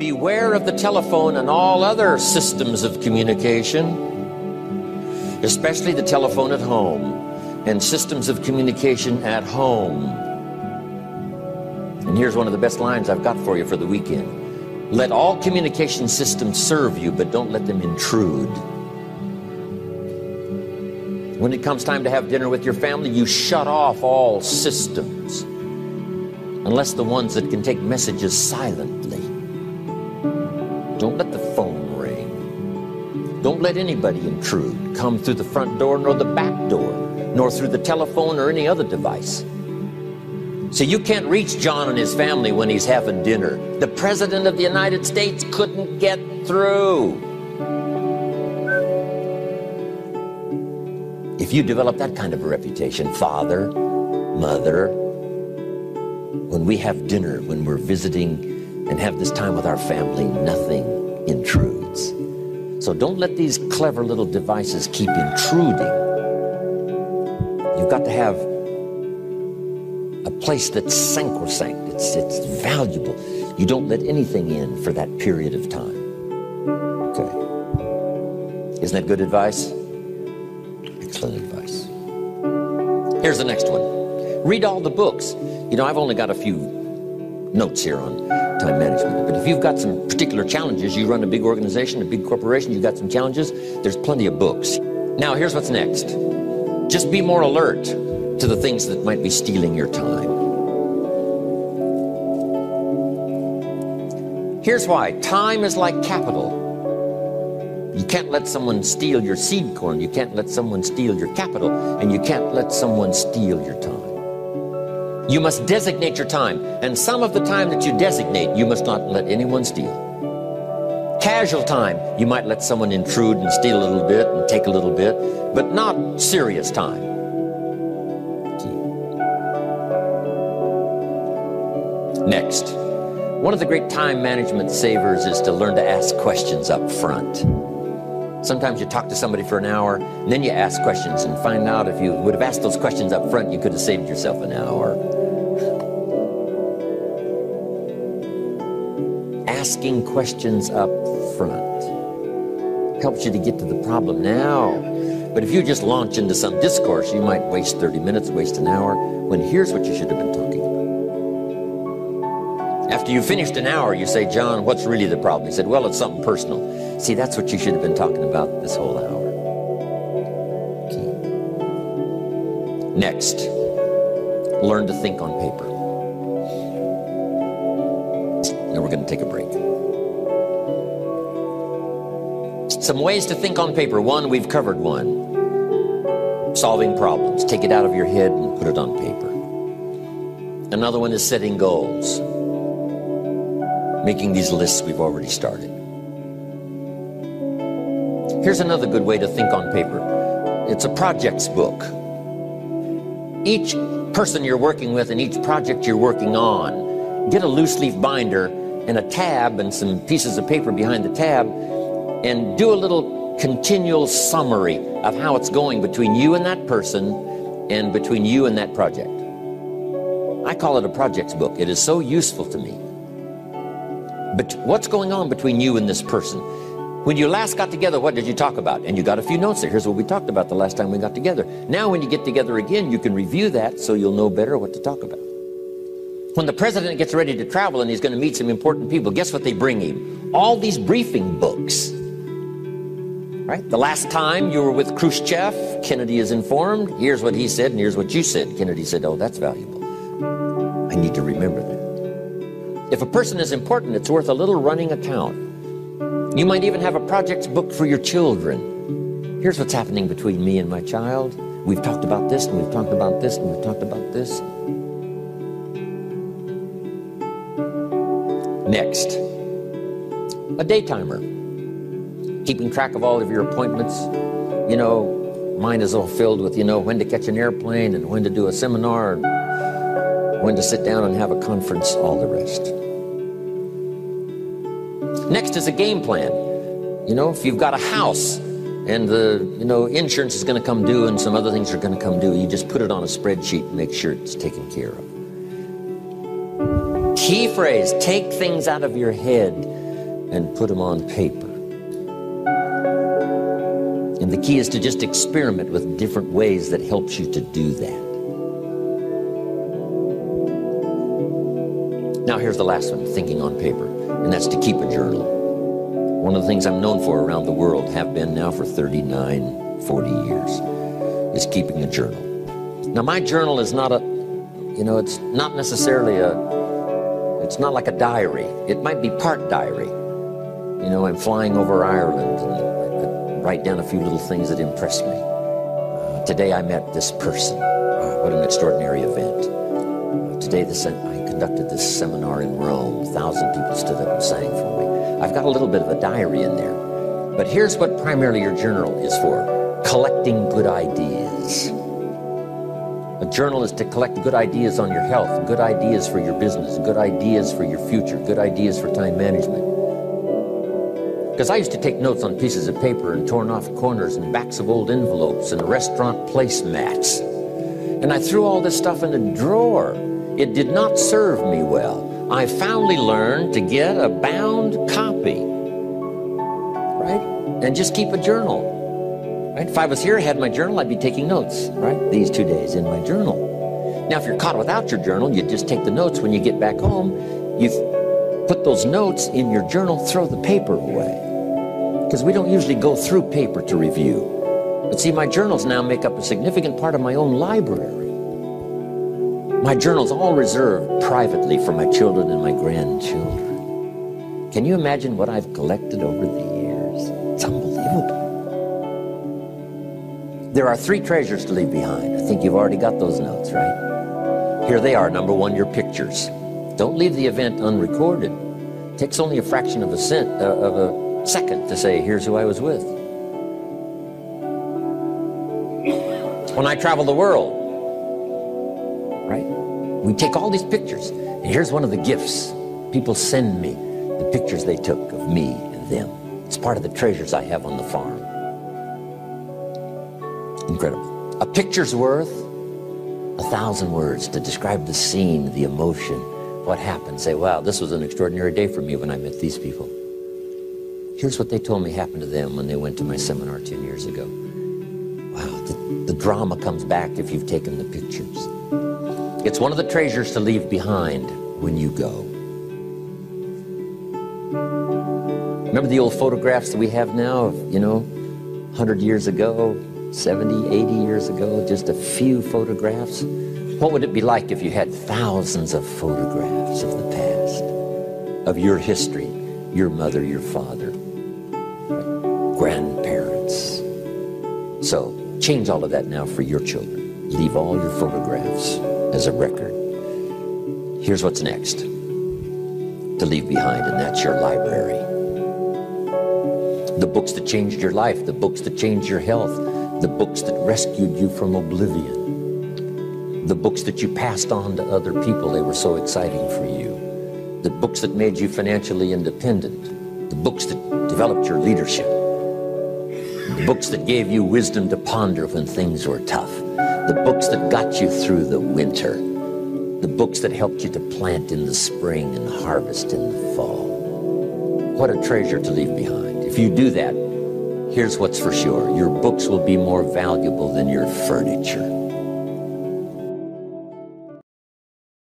Beware of the telephone and all other systems of communication, especially the telephone at home and systems of communication at home. And here's one of the best lines I've got for you for the weekend. Let all communication systems serve you, but don't let them intrude. When it comes time to have dinner with your family, you shut off all systems, unless the ones that can take messages silently. Don't let the phone ring. Don't let anybody intrude, come through the front door nor the back door, nor through the telephone or any other device. So you can't reach John and his family when he's having dinner. The President of the United States couldn't get through. If you develop that kind of a reputation, father, mother, when we have dinner, when we're visiting and have this time with our family, nothing intrudes. So don't let these clever little devices keep intruding. You've got to have a place that's sacrosanct, it's, it's valuable. You don't let anything in for that period of time. Okay. Isn't that good advice? Excellent advice. Here's the next one. Read all the books. You know, I've only got a few notes here on time management, but if you've got some particular challenges, you run a big organization, a big corporation, you've got some challenges, there's plenty of books. Now, here's what's next. Just be more alert to the things that might be stealing your time. Here's why time is like capital. You can't let someone steal your seed corn. You can't let someone steal your capital. And you can't let someone steal your time. You must designate your time. And some of the time that you designate, you must not let anyone steal. Casual time, you might let someone intrude and steal a little bit and take a little bit, but not serious time. Next, one of the great time management savers is to learn to ask questions up front. Sometimes you talk to somebody for an hour, and then you ask questions and find out if you would have asked those questions up front, you could have saved yourself an hour. Asking questions up front helps you to get to the problem now. But if you just launch into some discourse, you might waste 30 minutes, waste an hour, when here's what you should have been talking about. After you've finished an hour, you say, John, what's really the problem? He said, Well, it's something personal. See, that's what you should have been talking about this whole hour. Next, learn to think on paper. Now we're going to take a break. Some ways to think on paper. One, we've covered one. Solving problems. Take it out of your head and put it on paper. Another one is setting goals. Making these lists we've already started. Here's another good way to think on paper it's a projects book. Each person you're working with and each project you're working on, get a loose leaf binder and a tab and some pieces of paper behind the tab and do a little continual summary of how it's going between you and that person and between you and that project. I call it a projects book. It is so useful to me. But what's going on between you and this person? When you last got together, what did you talk about? And you got a few notes there. Here's what we talked about the last time we got together. Now, when you get together again, you can review that so you'll know better what to talk about. When the president gets ready to travel and he's going to meet some important people, guess what they bring him? All these briefing books. Right? The last time you were with Khrushchev, Kennedy is informed. Here's what he said, and here's what you said. Kennedy said, Oh, that's valuable. I need to remember that. If a person is important, it's worth a little running account. You might even have a projects book for your children. Here's what's happening between me and my child. We've talked about this, and we've talked about this, and we've talked about this. Next, a day timer. Keeping track of all of your appointments. You know, mine is all filled with, you know, when to catch an airplane and when to do a seminar and when to sit down and have a conference, all the rest. Next is a game plan. You know, if you've got a house and the you know insurance is going to come due and some other things are going to come due, you just put it on a spreadsheet and make sure it's taken care of. Key phrase: take things out of your head and put them on paper. And the key is to just experiment with different ways that helps you to do that. Now, here's the last one thinking on paper, and that's to keep a journal. One of the things I'm known for around the world, have been now for 39, 40 years, is keeping a journal. Now, my journal is not a, you know, it's not necessarily a, it's not like a diary. It might be part diary. You know, I'm flying over Ireland and I write down a few little things that impress me. Uh, today I met this person. Uh, what an extraordinary event. Uh, today I conducted this seminar in Rome. A thousand people stood up and sang for me. I've got a little bit of a diary in there. But here's what primarily your journal is for collecting good ideas. A journal is to collect good ideas on your health, good ideas for your business, good ideas for your future, good ideas for time management. Because I used to take notes on pieces of paper and torn off corners and backs of old envelopes and restaurant placemats. And I threw all this stuff in a drawer. It did not serve me well. I finally learned to get a bound copy, right? And just keep a journal, right? If I was here, I had my journal, I'd be taking notes, right? These two days in my journal. Now, if you're caught without your journal, you just take the notes when you get back home. You put those notes in your journal, throw the paper away. Because we don't usually go through paper to review. But see, my journals now make up a significant part of my own library. My journal's all reserved privately for my children and my grandchildren. Can you imagine what I've collected over the years? It's. There are three treasures to leave behind. I think you've already got those notes, right? Here they are. Number one, your pictures. Don't leave the event unrecorded. It takes only a fraction of a, cent, uh, of a second to say, here's who I was with. When I travel the world, right? We take all these pictures, and here's one of the gifts. People send me the pictures they took of me and them. It's part of the treasures I have on the farm. Incredible. A picture's worth a thousand words to describe the scene, the emotion, what happened. Say, wow, this was an extraordinary day for me when I met these people. Here's what they told me happened to them when they went to my seminar 10 years ago. Wow, the, the drama comes back if you've taken the pictures. It's one of the treasures to leave behind when you go. Remember the old photographs that we have now of, you know, 100 years ago, 70, 80 years ago, just a few photographs? What would it be like if you had thousands of photographs of the past, of your history, your mother, your father, grandparents? So change all of that now for your children. Leave all your photographs as a record. Here's what's next to leave behind, and that's your library. The books that changed your life, the books that changed your health, the books that rescued you from oblivion, the books that you passed on to other people, they were so exciting for you, the books that made you financially independent, the books that developed your leadership, the books that gave you wisdom to ponder when things were tough, the books that got you through the winter, the books that helped you to plant in the spring and harvest in the fall. What a treasure to leave behind. If you do that, here's what's for sure your books will be more valuable than your furniture.